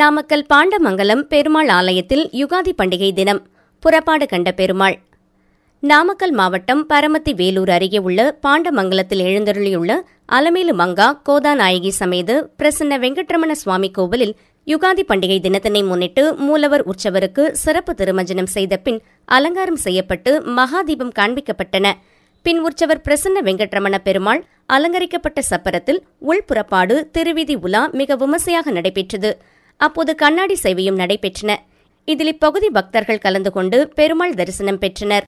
நாமக்கல் பாண்டமங்கலம் பெருமாள் ஆலயத்தில் யுகாதி பண்டிகை தினம். புறப்பாடு கண்ட பெருமாள். நாமக்கல் மாவட்டம் பரமத்தி வேலூர் அருகே உள்ள பாண்டமங்கலத்தில் எழுந்தருளியுள்ள அலமேலு மங்கா கோதாநாயகி சமேத பிரசன்ன வெங்கட்ரமண சுவாமி கோவிலில் யுகாதி பண்டிகை தினத்தினை முன்னிட்டு மூலவர் உற்சவருக்கு சிறப்பு திருமஞ்சனம் செய்த பின் அலங்காரம் செய்யப்பட்டு மகாதீபம் காண்பிக்கப்பட்டன. பின் உற்சவர் பிரசன்ன வெங்கட்ரமண பெருமாள் அலங்கரிக்கப்பட்ட சப்பரத்தில் உள்புறப்பாடு திருவிதி உலா மிக விமர்சையாக நடைபெற்றது. அப்போது கண்ணாடி சேவையும் நடைபெற்றன. இதில் இப்பகுதி பக்தர்கள் கலந்து கொண்டு பெருமாள் தரிசனம் பெற்றனர்.